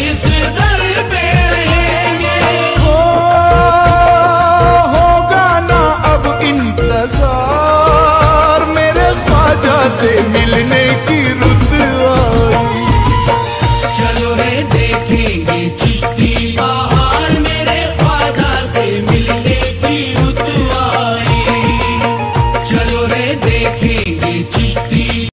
is